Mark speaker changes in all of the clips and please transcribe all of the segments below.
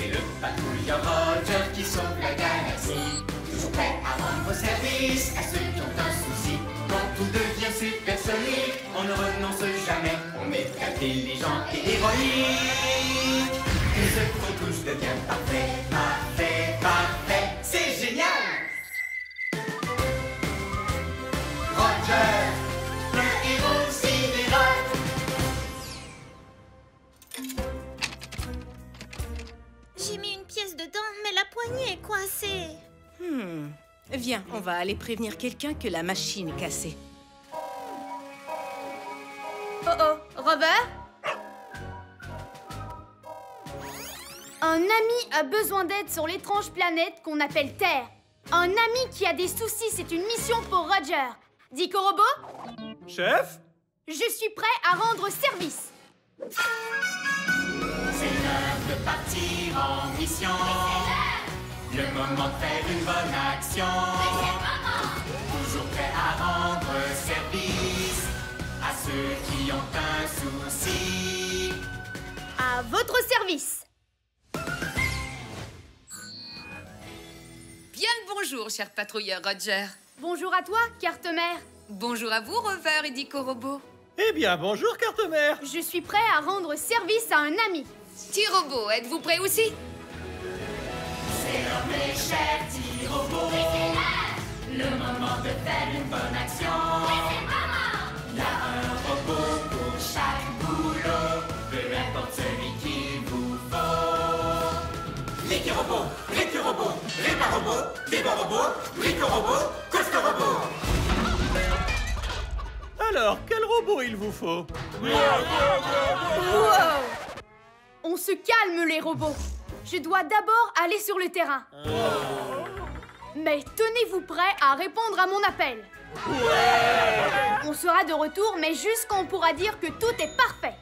Speaker 1: C'est le patrouilleur Roger qui sauve la galaxie. Toujours prêt à rendre service à ceux qui ont un souci. Quand tout devient supersonique, on ne renonce jamais. On est intelligent et héroïque. Tout ce qu'on touche devient parfait,
Speaker 2: est coincée.
Speaker 3: Hmm. Viens, on va aller prévenir quelqu'un que la machine est cassée.
Speaker 4: Oh oh, Rover Un ami a besoin d'aide sur l'étrange planète qu'on appelle Terre. Un ami qui a des soucis, c'est une mission pour Roger. Dico Robot,
Speaker 5: Chef?
Speaker 4: Je suis prêt à rendre service.
Speaker 1: C'est l'heure de partir en mission. Le moment de faire une bonne action. Toujours prêt à rendre service à ceux qui ont un souci.
Speaker 4: À votre service.
Speaker 6: Bien le bonjour, cher patrouilleur Roger.
Speaker 4: Bonjour à toi, carte-mère.
Speaker 6: Bonjour à vous, Rover et Dico Robot.
Speaker 5: Eh bien, bonjour, carte-mère
Speaker 4: Je suis prêt à rendre service à un ami.
Speaker 6: Petit robot, êtes-vous prêt aussi?
Speaker 1: Mes chers petits robots. Le moment de faire une bonne action. Il y a un robot pour chaque boulot. Peu importe celui qu'il vous faut. Licky robot, Ricky robot, Ripa robot, Bibo robot, Rico robot, Costa robot.
Speaker 5: Alors, quel robot il vous faut?
Speaker 4: Wow On se calme, les robots. Je dois d'abord aller sur le terrain. Mais tenez-vous prêts à répondre à mon appel. On sera de retour, mais juste quand on pourra dire que tout est parfait.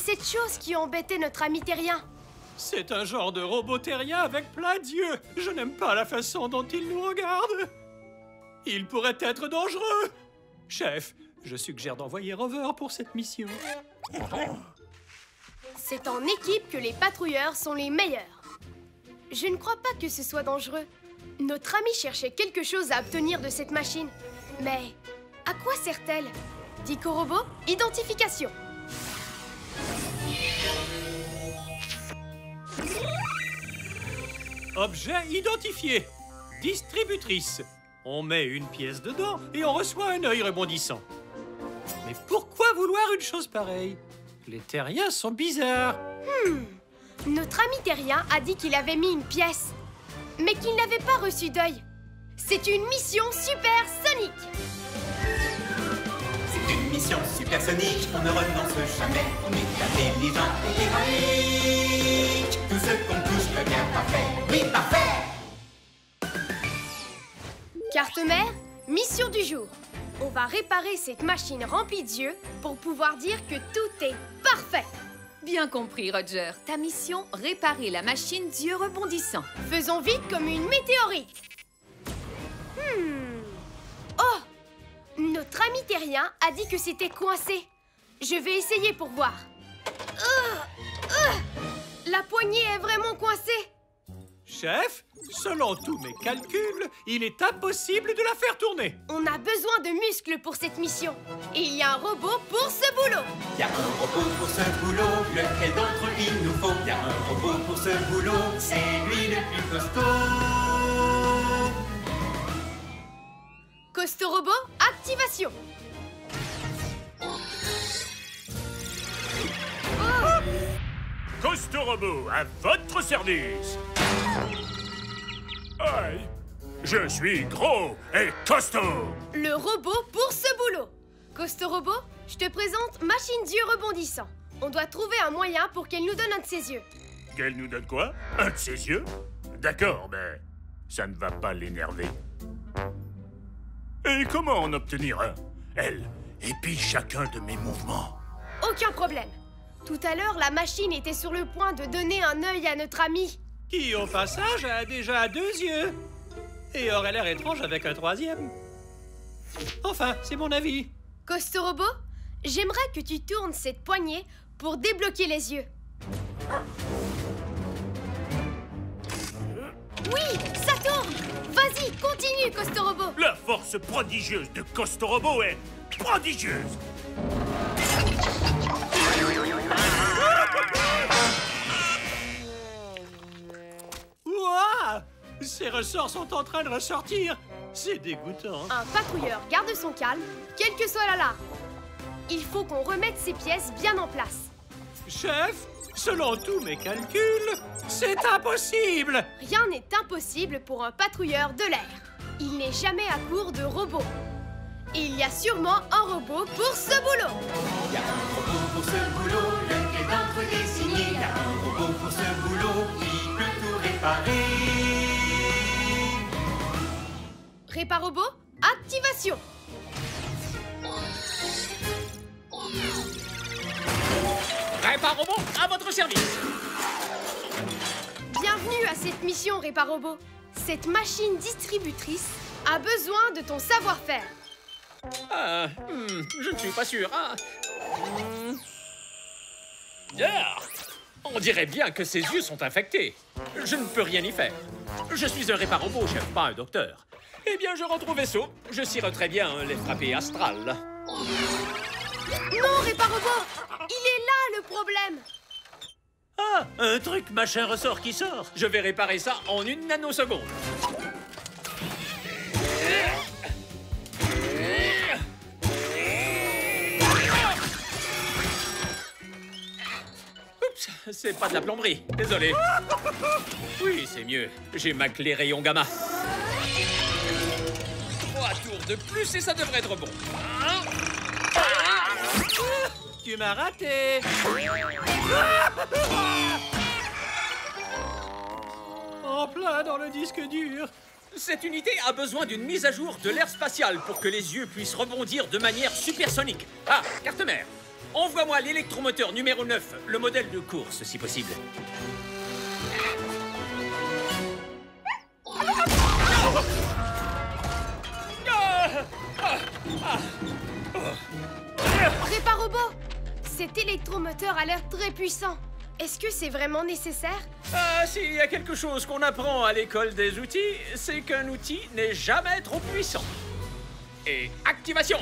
Speaker 4: Cette chose qui embêtait notre ami terrien.
Speaker 5: C'est un genre de robot terrien avec plein d'yeux. Je n'aime pas la façon dont il nous regarde. Il pourrait être dangereux. Chef, je suggère d'envoyer Rover pour cette mission.
Speaker 4: C'est en équipe que les patrouilleurs sont les meilleurs. Je ne crois pas que ce soit dangereux. Notre ami cherchait quelque chose à obtenir de cette machine. Mais à quoi sert-elle? Dico Robot, identification.
Speaker 5: Objet identifié. Distributrice. On met une pièce dedans et on reçoit un œil rebondissant. Mais pourquoi vouloir une chose pareille? Les terriens sont bizarres.
Speaker 4: Notre ami terrien a dit qu'il avait mis une pièce, mais qu'il n'avait pas reçu d'œil. C'est une mission supersonique.
Speaker 1: C'est une mission supersonique, on ne renonce jamais. On est intelligent et ce qu'on touche devient parfait. Oui, parfait!
Speaker 4: Carte-mère, mission du jour. On va réparer cette machine remplie d'yeux pour pouvoir dire que tout est parfait.
Speaker 6: Bien compris, Roger. Ta mission, réparer la machine d'yeux rebondissants.
Speaker 4: Faisons vite comme une météorite. Hmm. Oh Notre ami terrien a dit que c'était coincé. Je vais essayer pour voir. Euh, euh, La poignée est vraiment coincée.
Speaker 5: Chef, selon tous mes calculs, il est impossible de la faire tourner.
Speaker 4: On a besoin de muscles pour cette mission. Et il y a un robot pour ce boulot.
Speaker 1: Y a un robot pour ce boulot, lequel d'entre eux il nous faut Y a un robot pour ce boulot, c'est lui le plus costaud.
Speaker 4: Costaud robot, activation.
Speaker 7: Costaud Robot, à votre service Aïe Je suis gros et costaud
Speaker 4: Le robot pour ce boulot. Costaud robot, je te présente Machine d'yeux rebondissant. On doit trouver un moyen pour qu'elle nous donne un de ses yeux.
Speaker 7: Qu'elle nous donne quoi? Un de ses yeux? D'accord, mais ça ne va pas l'énerver. Et comment en obtenir un? Elle, épie chacun de mes mouvements.
Speaker 4: Aucun problème. Tout à l'heure, la machine était sur le point de donner un œil à notre ami.
Speaker 8: Qui, au passage, a déjà deux yeux. Et aurait l'air étrange avec un troisième. Enfin, c'est mon avis.
Speaker 4: Costorobo, j'aimerais que tu tournes cette poignée pour débloquer les yeux. Oui, ça tourne Vas-y, continue, Costorobo
Speaker 7: La force prodigieuse de Costorobo est prodigieuse.
Speaker 8: Ces ressorts sont en train de ressortir. C'est dégoûtant.
Speaker 4: Un patrouilleur garde son calme, quelle que soit l'alarme. Il faut qu'on remette ces pièces bien en place.
Speaker 8: Chef, selon tous mes calculs, c'est impossible.
Speaker 4: Rien n'est impossible pour un patrouilleur de l'air. Il n'est jamais à court de robots. Et il y a sûrement un robot pour ce boulot.
Speaker 1: Y a un robot pour ce boulot, lequel d'entre signé Y a un robot pour ce boulot, il peut tout réparer.
Speaker 4: Réparobot, activation
Speaker 8: Réparobot, à votre service.
Speaker 4: Bienvenue à cette mission, Réparobot. Cette machine distributrice a besoin de ton savoir-faire.
Speaker 8: Ah, hmm, je ne suis pas sûr. Ah, On dirait bien que ses yeux sont infectés. Je ne peux rien y faire. Je suis un réparobot, chef, pas un docteur. Eh bien, je rentre au vaisseau. Je cirerai bien les frappés astrales.
Speaker 4: Non, Réparobot Il est là le problème
Speaker 8: Ah, un truc machin ressort qui sort. Je vais réparer ça en une nanoseconde. Oups, c'est pas de la plomberie. Désolé. Oui, c'est mieux. J'ai ma clé rayon gamma. De plus et ça devrait être bon. Tu m'as raté. En plein dans le disque dur. Cette unité a besoin d'une mise à jour de l'air spatial pour que les yeux puissent rebondir de manière supersonique. Ah, carte mère, envoie-moi l'électromoteur numéro 9, le modèle de course si possible.
Speaker 4: Cet électromoteur a l'air très puissant. Est-ce que c'est vraiment nécessaire?
Speaker 8: Ah, s'il y a quelque chose qu'on apprend à l'école des outils, c'est qu'un outil n'est jamais trop puissant. Et activation.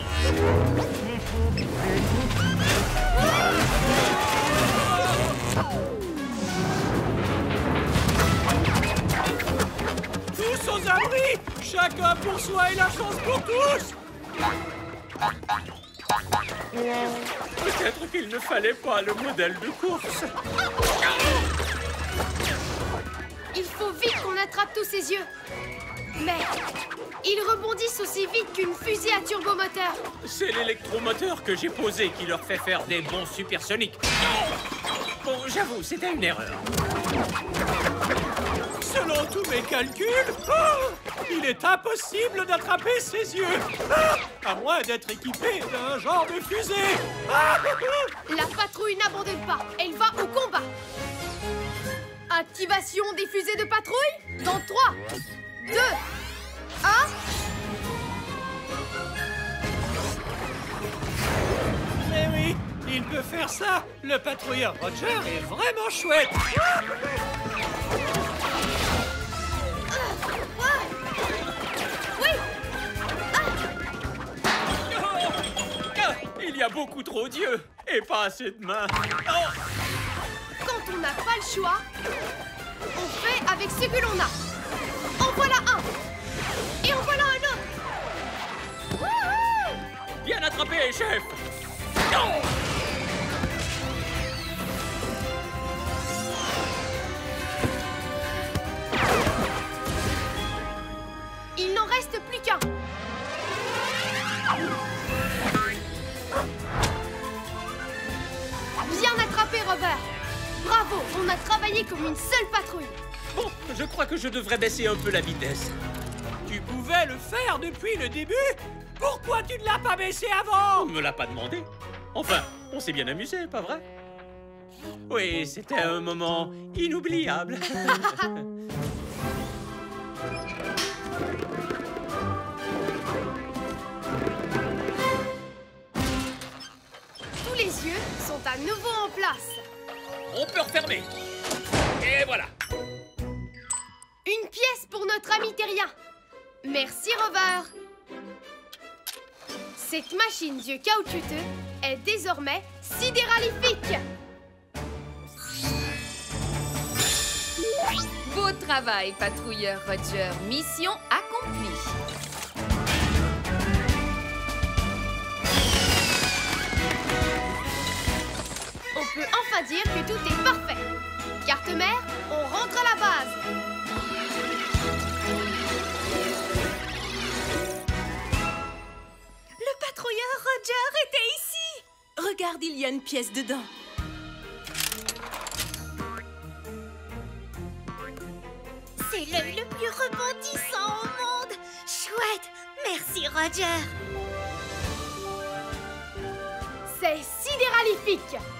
Speaker 8: Tous aux abris. Chacun pour soi et la chance pour tous Peut-être qu'il ne fallait pas le modèle de course.
Speaker 4: Il faut vite qu'on attrape tous ces yeux. Mais ils rebondissent aussi vite qu'une fusée à turbomoteur.
Speaker 8: C'est l'électromoteur que j'ai posé qui leur fait faire des bons supersoniques. Bon, j'avoue, c'était une erreur. Selon tous mes calculs, oh, il est impossible d'attraper ses yeux. Ah, à moins d'être équipé d'un genre de fusée. Ah,
Speaker 4: La patrouille n'abandonne pas. Elle va au combat. Activation des fusées de patrouille dans 3, 2, 1.
Speaker 8: Eh oui, il peut faire ça. Le patrouilleur Roger est vraiment chouette. Y a beaucoup trop d'yeux et pas assez de mains. Oh,
Speaker 4: quand on n'a pas le choix, on fait avec ce que l'on a. En voilà un. Et en voilà un autre. Wouhou
Speaker 8: bien attrapé, chef. Oh
Speaker 4: Il n'en reste plus qu'un. Robert. Bravo, on a travaillé comme une seule patrouille.
Speaker 8: Bon, je crois que je devrais baisser un peu la vitesse. Tu pouvais le faire depuis le début
Speaker 5: Pourquoi tu ne l'as pas baissé avant?
Speaker 8: On me l'a pas demandé. Enfin, on s'est bien amusé, pas vrai? Oui, c'était un moment inoubliable.
Speaker 4: à nouveau en place.
Speaker 8: On peut refermer. Et voilà.
Speaker 4: Une pièce pour notre ami terrien. Merci, Rover. Cette machine d'yeux caoutchouteux est désormais sidéralifique.
Speaker 6: Beau travail, patrouilleur Roger. Mission accomplie.
Speaker 4: Peut enfin dire que tout est parfait. Carte mère, on rentre à la base.
Speaker 3: Le patrouilleur Roger était ici Regarde, il y a une pièce dedans.
Speaker 2: C'est l'œil le plus rebondissant au monde Chouette Merci, Roger
Speaker 4: C'est sidéralifique.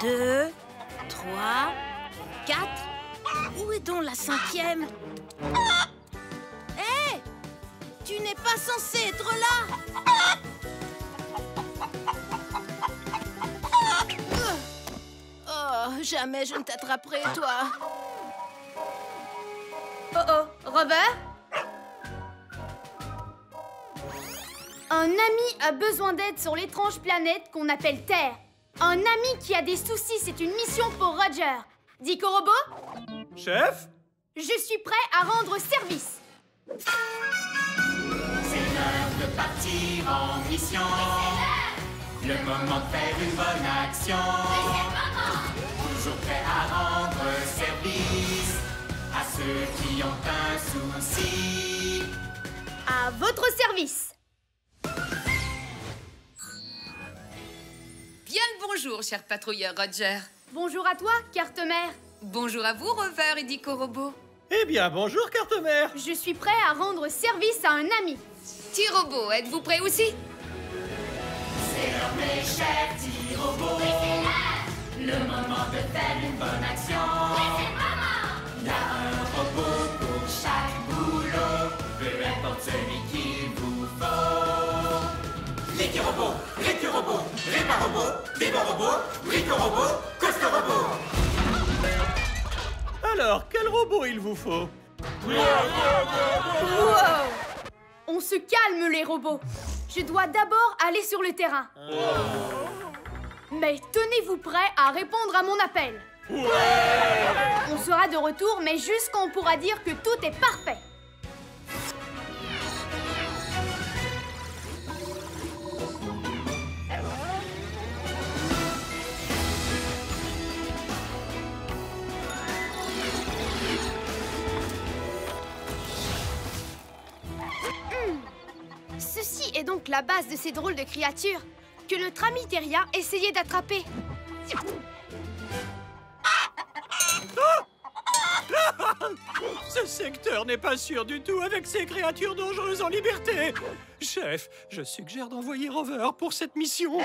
Speaker 3: Deux, trois, quatre. Où est donc la cinquième Hé Tu n'es pas censé être là Oh, jamais je ne t'attraperai, toi.
Speaker 4: Oh oh, Rover Un ami a besoin d'aide sur l'étrange planète qu'on appelle Terre. Un ami qui a des soucis, c'est une mission pour Roger. Dico Robot,
Speaker 5: Chef?
Speaker 4: Je suis prêt à rendre service.
Speaker 1: C'est l'heure de partir en mission. Le moment de faire une bonne action. Toujours prêt à rendre service à ceux qui ont un souci.
Speaker 4: À votre service.
Speaker 6: Bonjour, cher patrouilleur Roger.
Speaker 4: Bonjour à toi, carte mère.
Speaker 6: Bonjour à vous, Rover et Dico Robot.
Speaker 5: Eh bien, bonjour, carte mère
Speaker 4: Je suis prêt à rendre service à un ami.
Speaker 6: T-Robot, êtes-vous prêt aussi?
Speaker 1: C'est l'heure, mes chers petits robots. Le moment de faire Robot, Répa Robot, Débo Robot, Rico Robot, Costa Robot.
Speaker 5: Alors, quel robot il vous faut?
Speaker 4: Wow On se calme, les robots. Je dois d'abord aller sur le terrain. Mais tenez-vous prêts à répondre à mon appel. On sera de retour, mais juste quand on pourra dire que tout est parfait. Est donc la base de ces drôles de créatures que notre ami essayait d'attraper.
Speaker 5: Ce secteur n'est pas sûr du tout avec ces créatures dangereuses en liberté Chef, je suggère d'envoyer Rover pour cette mission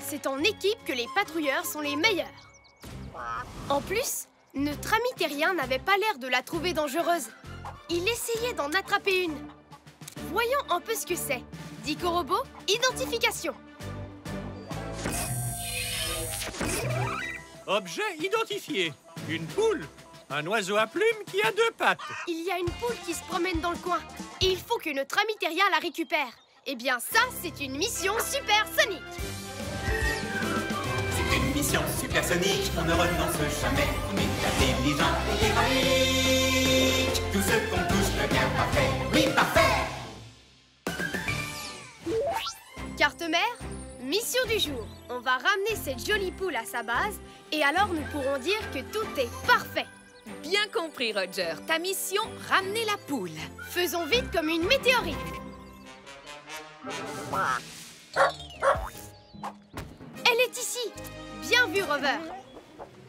Speaker 4: C'est en équipe que les patrouilleurs sont les meilleurs. En plus, notre ami Terrien n'avait pas l'air de la trouver dangereuse. Il essayait d'en attraper une. Voyons un peu ce que c'est. Dico Robot, identification.
Speaker 5: Objet identifié Une poule Un oiseau à plumes qui a deux pattes
Speaker 4: Il y a une poule qui se promène dans le coin. Et il faut que notre ami Terrien la récupère. Eh bien ça, c'est une mission supersonique.
Speaker 1: C'est une mission supersonique, on ne renonce jamais. On est intelligent et héroïque. Tout ce qu'on touche devient parfait. Oui, parfait.
Speaker 4: Carte mère, mission du jour. On va ramener cette jolie poule à sa base Et alors nous pourrons dire que tout est parfait.
Speaker 6: Bien compris, Roger. Ta mission, ramener la poule.
Speaker 4: Faisons vite comme une météorite. Elle est ici. Bien vu, Rover.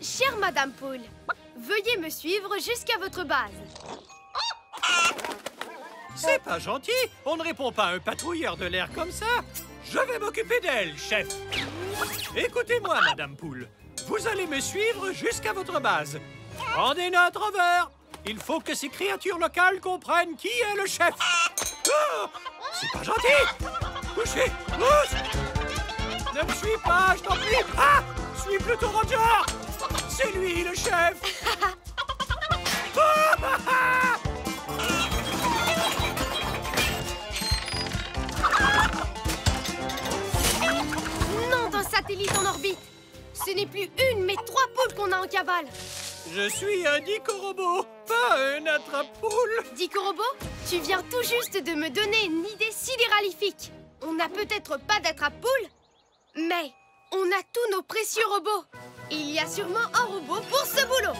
Speaker 4: Chère Madame Poule, veuillez me suivre jusqu'à votre base.
Speaker 5: C'est pas gentil On ne répond pas à un patrouilleur de l'air comme ça Je vais m'occuper d'elle, chef. Écoutez-moi, Madame Poule. Vous allez me suivre jusqu'à votre base. Rendez note, Rover. Il faut que ces créatures locales comprennent qui est le chef. Ah C'est pas gentil. Couchez Pousse. Ne me suis pas, je t'en prie. Ah Suis plutôt Roger. C'est lui, le chef. Ah, ah, ah
Speaker 4: plus une, mais trois poules qu'on a en cavale.
Speaker 5: Je suis un dico-robot, pas un attrape-poule
Speaker 4: Dico-robot, tu viens tout juste de me donner une idée sidéralifique. On n'a peut-être pas d'attrape-poule, mais on a tous nos précieux robots. Il y a sûrement un robot pour ce boulot.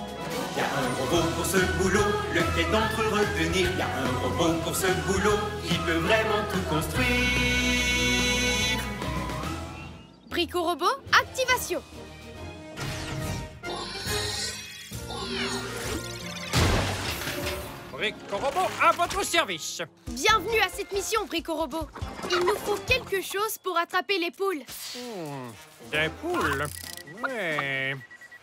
Speaker 9: Y a un robot pour ce boulot, lequel d'entre eux retenir Y a un robot pour ce boulot, qui peut vraiment tout construire.
Speaker 4: Brico-robot, activation.
Speaker 5: À votre service
Speaker 4: Bienvenue à cette mission, Brico-robot. Il nous faut quelque chose pour attraper les poules.
Speaker 5: Hmm, Des poules Ouais.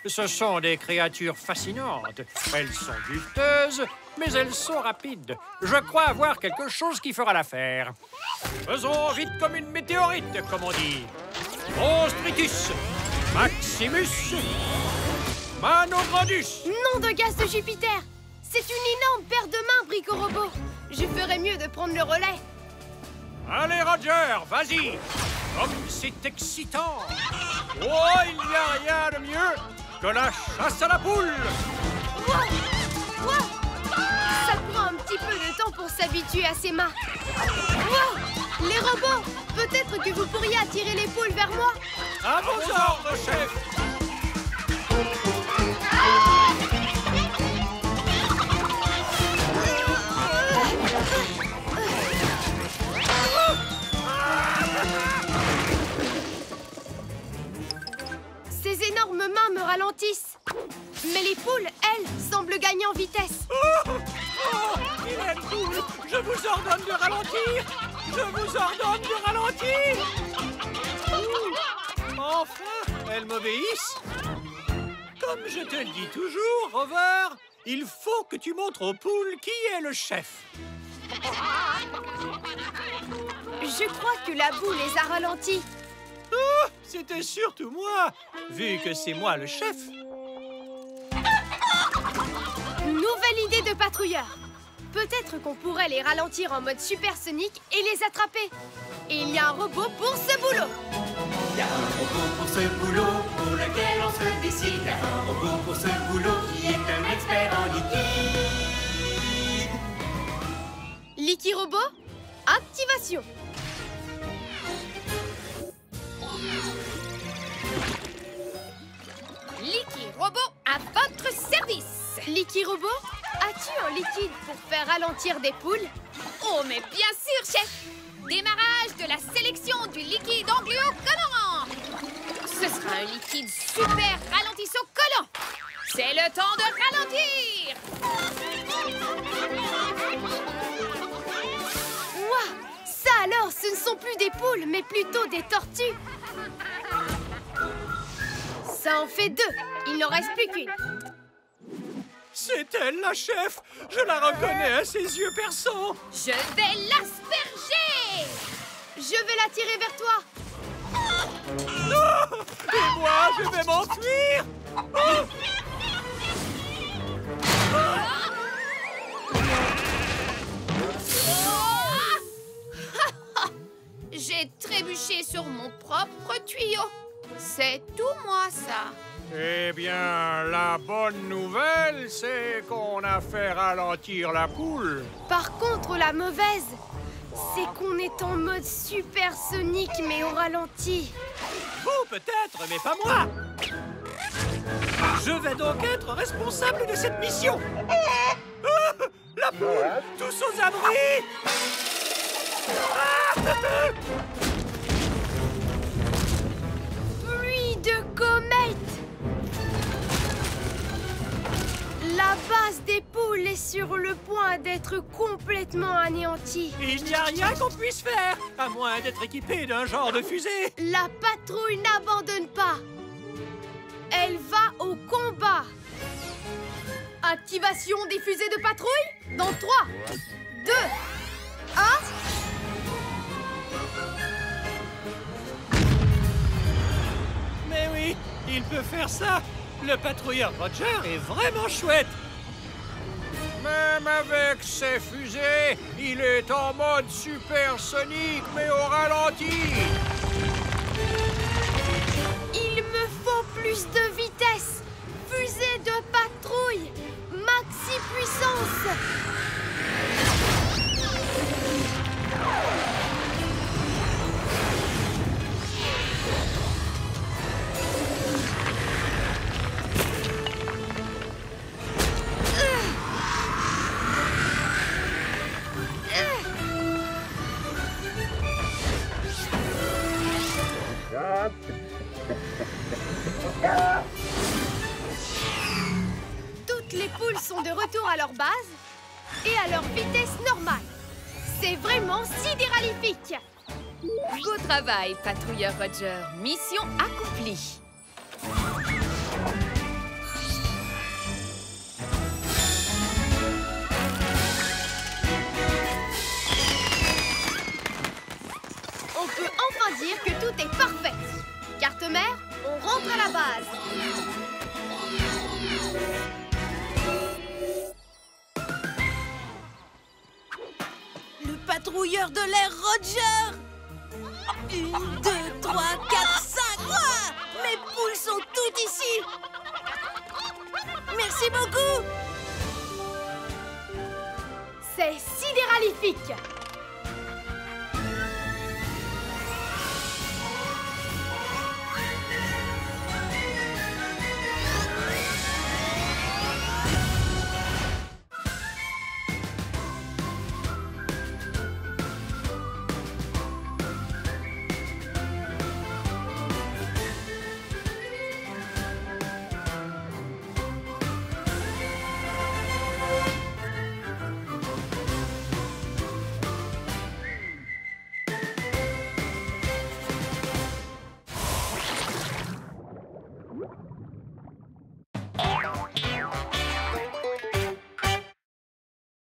Speaker 5: Ce sont des créatures fascinantes. Elles sont juteuses, mais elles sont rapides. Je crois avoir quelque chose qui fera l'affaire. Faisons vite comme une météorite, comme on dit. Monstritus, Maximus, Manograndus.
Speaker 4: Nom de gaz de Jupiter C'est une énorme paire de mains, Brico-robot. Je ferais mieux de prendre le relais.
Speaker 5: Allez, Roger, vas-y Comme c'est excitant Oh, il n'y a rien de mieux que la chasse à la poule
Speaker 4: Wow Wow Ça prend un petit peu de temps pour s'habituer à ses mains. Wow Les robots Peut-être que vous pourriez attirer les poules vers moi
Speaker 5: À vos ordres, chef
Speaker 4: Ces mains me ralentissent. Mais les poules, elles, semblent gagner en vitesse.
Speaker 5: Oh, oh vilaine poule Je vous ordonne de ralentir Je vous ordonne de ralentir Ouh, Enfin, elles m'obéissent Comme je te le dis toujours, Rover, il faut que tu montres aux poules qui est le chef.
Speaker 4: Je crois que la boue les a ralentis.
Speaker 5: Oh, C'était surtout moi, vu que c'est moi le chef.
Speaker 4: Nouvelle idée de patrouilleur. Peut-être qu'on pourrait les ralentir en mode supersonique et les attraper. Et il y a un robot pour ce boulot.
Speaker 9: Y a un robot pour ce boulot, pour lequel on se décide. Y a un robot pour ce boulot, qui est un expert en liquide.
Speaker 4: Licky Robot, activation.
Speaker 6: Licky Robot à votre service.
Speaker 4: Licky Robot, as-tu un liquide pour faire ralentir des poules?
Speaker 6: Oh, mais bien sûr, chef. Démarrage de la sélection du liquide angluo-colorant Ce sera un liquide super ralentissant collant. C'est le temps de ralentir.
Speaker 4: Ouah Ça alors, ce ne sont plus des poules, mais plutôt des tortues. Ça en fait deux. Il n'en reste plus qu'une.
Speaker 5: C'est elle la chef Je la reconnais à ses yeux perçants
Speaker 6: Je vais l'asperger
Speaker 4: Je vais la tirer vers toi.
Speaker 5: Non Et moi, je vais m'enfuir Oh
Speaker 6: trébuché sur mon propre tuyau C'est tout moi, ça
Speaker 5: Eh bien, la bonne nouvelle, c'est qu'on a fait ralentir la poule.
Speaker 4: Par contre, la mauvaise, c'est qu'on est en mode supersonique, mais au ralenti.
Speaker 5: Vous, peut-être, mais pas moi Je vais donc être responsable de cette mission. Ah, la poule Tous aux abris Ah
Speaker 4: est sur le point d'être complètement anéantie.
Speaker 5: Il n'y a rien qu'on puisse faire, à moins d'être équipé d'un genre de fusée.
Speaker 4: La patrouille n'abandonne pas. Elle va au combat. Activation des fusées de patrouille dans 3, 2, 1.
Speaker 5: Mais oui, il peut faire ça. Le patrouilleur Roger est vraiment chouette.
Speaker 10: Même avec ses fusées, il est en mode supersonique, mais au ralenti.
Speaker 4: Il me faut plus de vitesse. Fusée de patrouille. Maxi puissance.
Speaker 6: Beau travail, patrouilleur Roger. Mission accomplie.
Speaker 4: On peut enfin dire que tout est parfait. Carte mère, on rentre à la base.
Speaker 3: Le patrouilleur de l'air Roger Une, deux, trois, quatre, cinq. Ouah Mes poules sont toutes ici. Merci beaucoup.
Speaker 4: C'est sidéralifique.